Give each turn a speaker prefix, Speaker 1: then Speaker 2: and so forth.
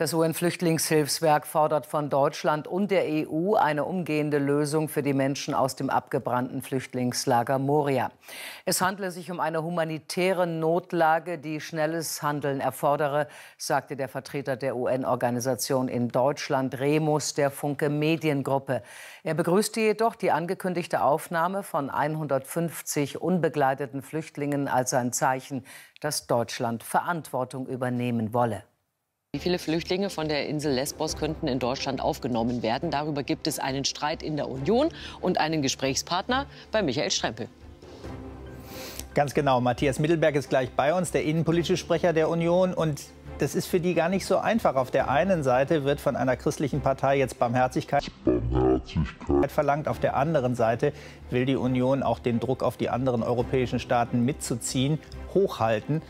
Speaker 1: Das UN-Flüchtlingshilfswerk fordert von Deutschland und der EU eine umgehende Lösung für die Menschen aus dem abgebrannten Flüchtlingslager Moria. Es handle sich um eine humanitäre Notlage, die schnelles Handeln erfordere, sagte der Vertreter der UN-Organisation in Deutschland, Remus, der Funke Mediengruppe. Er begrüßte jedoch die angekündigte Aufnahme von 150 unbegleiteten Flüchtlingen als ein Zeichen, dass Deutschland Verantwortung übernehmen wolle.
Speaker 2: Wie viele Flüchtlinge von der Insel Lesbos könnten in Deutschland aufgenommen werden? Darüber gibt es einen Streit in der Union und einen Gesprächspartner bei Michael Strempel.
Speaker 3: Ganz genau. Matthias Mittelberg ist gleich bei uns, der innenpolitische Sprecher der Union. Und das ist für die gar nicht so einfach. Auf der einen Seite wird von einer christlichen Partei jetzt Barmherzigkeit, Barmherzigkeit verlangt. Auf der anderen Seite will die Union auch den Druck auf die anderen europäischen Staaten mitzuziehen, hochhalten.